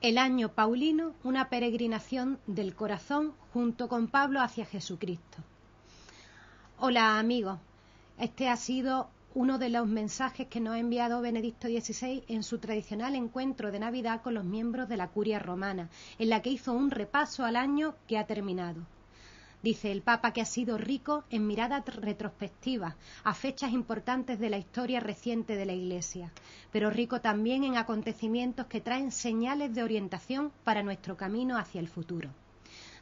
El año Paulino, una peregrinación del corazón junto con Pablo hacia Jesucristo. Hola amigos, este ha sido uno de los mensajes que nos ha enviado Benedicto XVI en su tradicional encuentro de Navidad con los miembros de la Curia Romana, en la que hizo un repaso al año que ha terminado. Dice el Papa que ha sido rico en miradas retrospectivas a fechas importantes de la historia reciente de la Iglesia, pero rico también en acontecimientos que traen señales de orientación para nuestro camino hacia el futuro.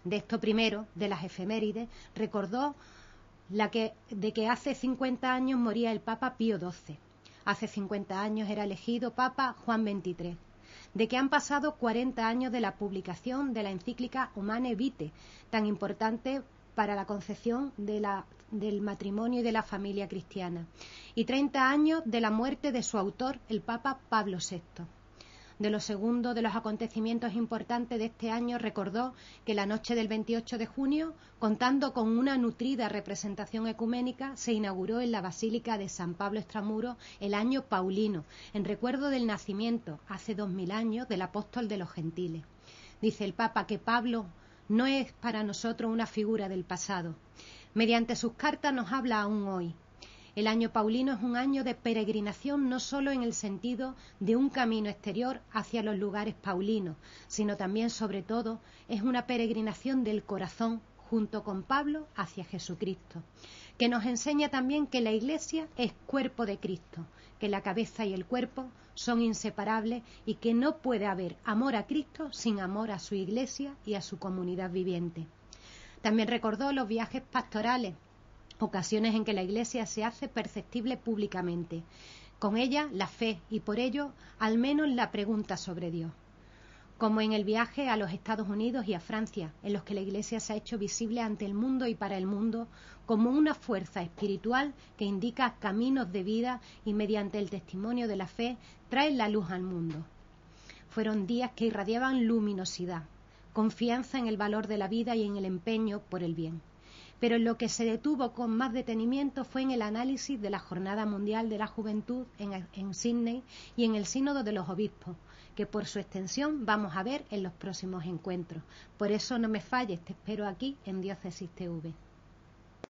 De esto primero, de las efemérides, recordó la que, de que hace 50 años moría el Papa Pío XII. Hace 50 años era elegido Papa Juan XXIII de que han pasado 40 años de la publicación de la encíclica Humane Vitae, tan importante para la concepción del matrimonio y de la familia cristiana, y 30 años de la muerte de su autor, el Papa Pablo VI. De lo segundo de los acontecimientos importantes de este año recordó que la noche del 28 de junio, contando con una nutrida representación ecuménica, se inauguró en la Basílica de San Pablo Extramuro el año Paulino, en recuerdo del nacimiento, hace dos mil años, del apóstol de los gentiles. Dice el Papa que Pablo no es para nosotros una figura del pasado. Mediante sus cartas nos habla aún hoy. El año paulino es un año de peregrinación no solo en el sentido de un camino exterior hacia los lugares paulinos, sino también, sobre todo, es una peregrinación del corazón junto con Pablo hacia Jesucristo, que nos enseña también que la Iglesia es cuerpo de Cristo, que la cabeza y el cuerpo son inseparables y que no puede haber amor a Cristo sin amor a su Iglesia y a su comunidad viviente. También recordó los viajes pastorales, ocasiones en que la Iglesia se hace perceptible públicamente, con ella la fe y por ello al menos la pregunta sobre Dios como en el viaje a los Estados Unidos y a Francia, en los que la Iglesia se ha hecho visible ante el mundo y para el mundo como una fuerza espiritual que indica caminos de vida y mediante el testimonio de la fe trae la luz al mundo. Fueron días que irradiaban luminosidad, confianza en el valor de la vida y en el empeño por el bien. Pero lo que se detuvo con más detenimiento fue en el análisis de la Jornada Mundial de la Juventud en, en Sydney y en el Sínodo de los Obispos, que por su extensión vamos a ver en los próximos encuentros. Por eso no me falles, te espero aquí en Diócesis TV.